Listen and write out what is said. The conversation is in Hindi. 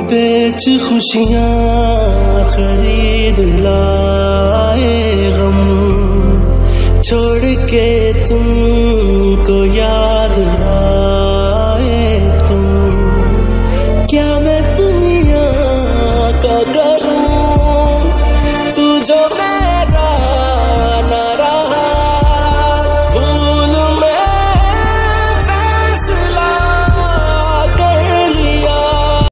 बेच खुशियाँ खरीद लाए गम। छोड़ के तुमको याद आए तुम। क्या मैं दुनिया का